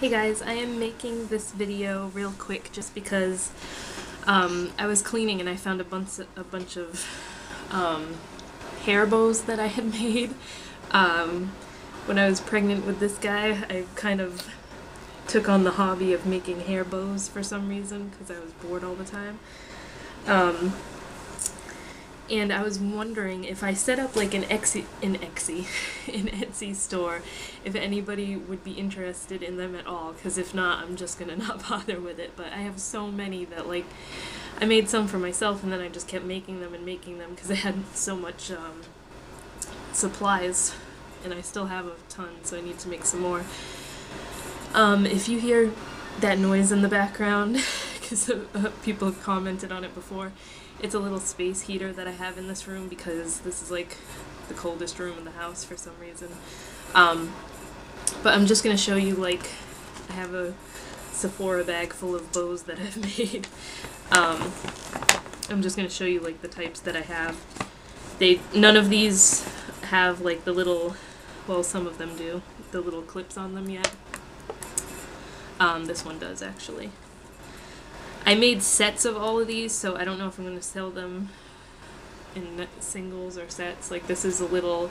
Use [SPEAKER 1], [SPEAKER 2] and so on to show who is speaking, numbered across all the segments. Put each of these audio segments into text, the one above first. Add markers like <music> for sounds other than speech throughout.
[SPEAKER 1] Hey guys, I am making this video real quick just because um, I was cleaning and I found a bunch of, a bunch of um, hair bows that I had <laughs> made. Um, when I was pregnant with this guy, I kind of took on the hobby of making hair bows for some reason because I was bored all the time. And I was wondering if I set up like an Etsy, an Etsy, <laughs> an Etsy store, if anybody would be interested in them at all. Because if not, I'm just gonna <laughs> not bother with it. But I have so many that like, I made some for myself, and then I just kept making them and making them because I had so much um, supplies, and I still have a ton, so I need to make some more. Um, if you hear that noise in the background, <laughs> because uh, people have commented on it before it's a little space heater that I have in this room because this is like the coldest room in the house for some reason. Um, but I'm just going to show you like I have a Sephora bag full of bows that <laughs> I've made. Um, I'm just going to show you like the types that I have. They None of these have like the little, well some of them do, the little clips on them yet. Um, this one does actually. I made sets of all of these, so I don't know if I'm going to sell them in singles or sets. Like this is a little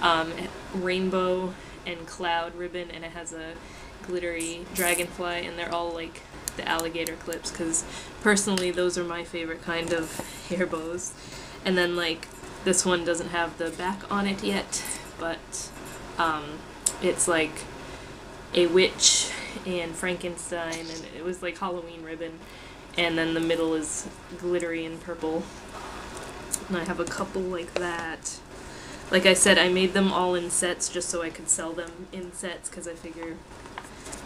[SPEAKER 1] um, rainbow and cloud ribbon, and it has a glittery dragonfly, and they're all like the alligator clips, because personally those are my favorite kind of <laughs> hair bows. And then like this one doesn't have the back on it yet, but um, it's like a witch and Frankenstein, and it was like Halloween ribbon. And then the middle is glittery and purple. And I have a couple like that. Like I said, I made them all in sets just so I could sell them in sets because I figure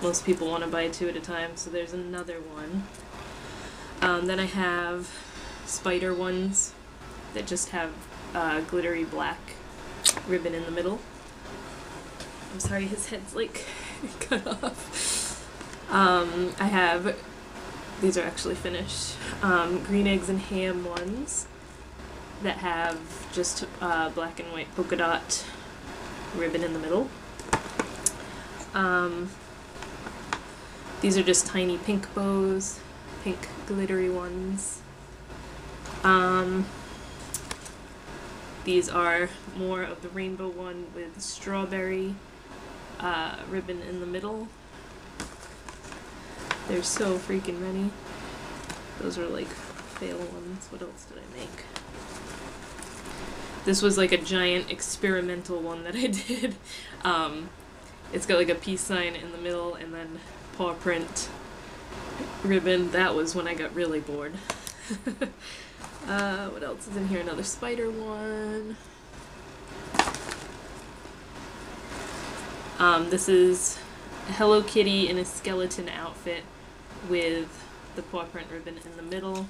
[SPEAKER 1] most people want to buy two at a time. So there's another one. Um, then I have spider ones that just have uh, glittery black ribbon in the middle. I'm sorry, his head's like <laughs> cut off. Um, I have, these are actually finished, um, green eggs and ham ones that have just uh, black and white polka dot ribbon in the middle. Um, these are just tiny pink bows, pink glittery ones. Um, these are more of the rainbow one with strawberry uh, ribbon in the middle. There's so freaking many. Those are like fail ones. What else did I make? This was like a giant experimental one that <laughs> I did. Um, it's got like a peace sign in the middle and then paw print ribbon. That was when I got really bored. <laughs> uh, what else is in here? Another spider one. Um, this is Hello Kitty in a skeleton outfit with the paw print ribbon in the middle.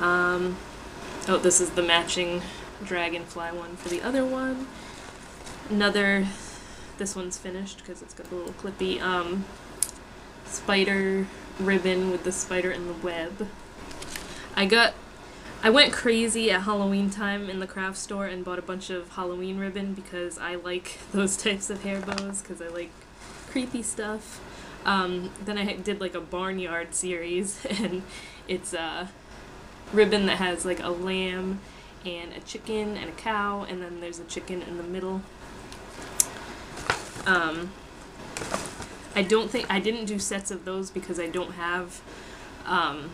[SPEAKER 1] Um, oh, this is the matching dragonfly one for the other one. Another, this one's finished because it's got the little clippy um, spider ribbon with the spider in the web. I got I went crazy at Halloween time in the craft store and bought a bunch of Halloween ribbon because I like <laughs> those types of hair bows because I like creepy stuff. Um, then I did like a barnyard series <laughs> and it's a ribbon that has like a lamb and a chicken and a cow and then there's a chicken in the middle. Um, I don't think I didn't do sets of those because I don't have um,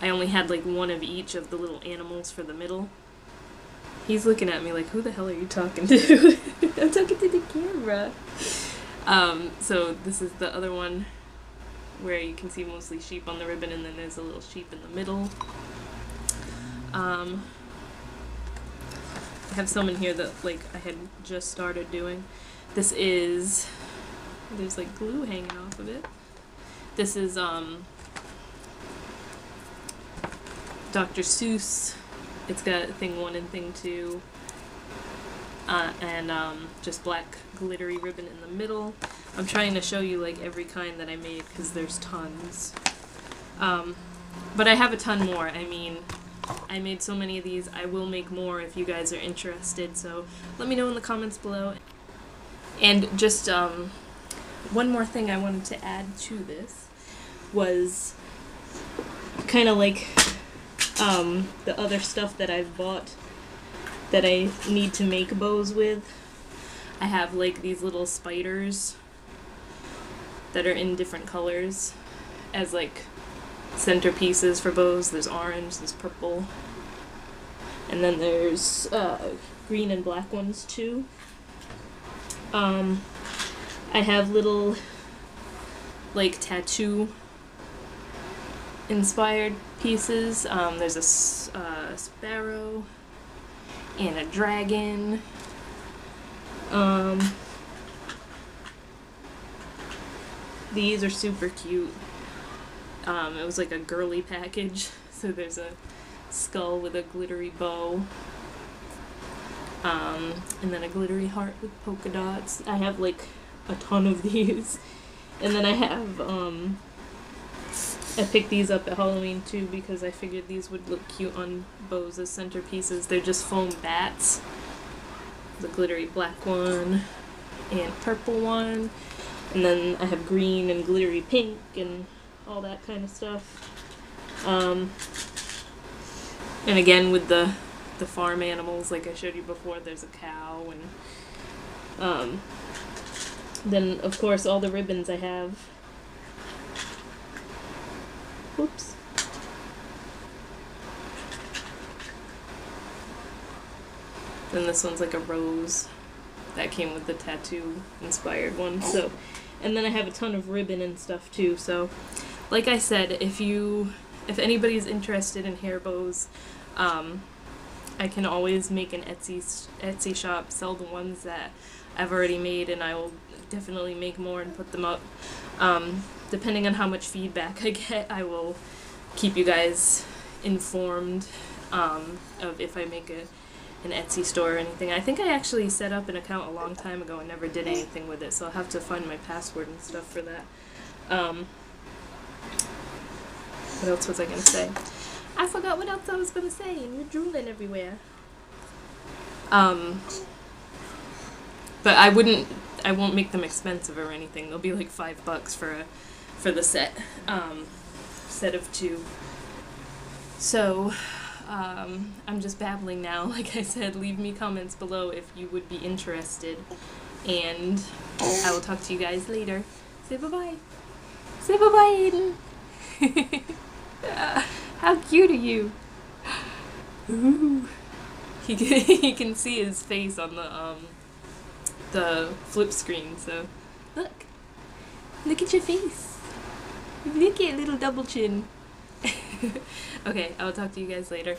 [SPEAKER 1] I only had like one of each of the little animals for the middle. He's looking at me like, who the hell are you talking to? <laughs> I'm talking to the camera. Um, so this is the other one where you can see mostly sheep on the ribbon and then there's a little sheep in the middle. Um, I have some in here that like I had just started doing. This is, there's like glue hanging off of it. This is um, Dr. Seuss. It's got thing one and thing two. Uh, and um, just black glittery ribbon in the middle. I'm trying to show you like every kind that I made because there's tons. Um, but I have a ton more. I mean, I made so many of these. I will make more if you guys are interested. So let me know in the comments below. And just um, one more thing I wanted to add to this was kind of like um, the other stuff that I've bought that I need to make bows with. I have like these little spiders that are in different colors as like centerpieces for bows. There's orange, there's purple, and then there's uh, green and black ones too. Um, I have little like tattoo inspired pieces. Um, there's a uh, sparrow and a dragon. Um, these are super cute. Um, it was like a girly package, <laughs> so there's a skull with a glittery bow. Um, and then a glittery heart with polka dots. I have like a ton of <laughs> these. And then I have, um, I picked these up at Halloween too because I figured these would look cute on bows as centerpieces. They're just foam bats. The glittery black one and purple one. And then I have green and glittery pink and all that kind of stuff. Um, and again with the the farm animals, like I showed you before, there's a cow and um, then of course all the ribbons I have. Whoops. Then this one's like a rose that came with the tattoo inspired one. So, and then I have a ton of ribbon and stuff too. So, like I said, if you if anybody's interested in hair bows, um, I can always make an Etsy Etsy shop, sell the ones that I've already made, and I will definitely make more and put them up. Um, depending on how much feedback <laughs> I get, I will keep you guys informed um, of if I make a an Etsy store or anything. I think I actually set up an account a long time ago and never did anything with it, so I'll have to find my password and stuff for that. Um, what else was I gonna say? I forgot what else I was gonna say, and you're drooling everywhere. Um, but I wouldn't, I won't make them expensive or anything. They'll be like five bucks for a, for the set, um, set of two. So, um, I'm just babbling now. <laughs> Like I said, leave me comments below if you would be interested, and I will talk to you guys later. Say bye bye. Say bye bye, Aiden. <laughs> How cute are you? Ooh. <laughs> He can, he can see his face on the um the flip screen. So look, look at your face. At little double chin. <laughs> okay, I'll talk to you guys later.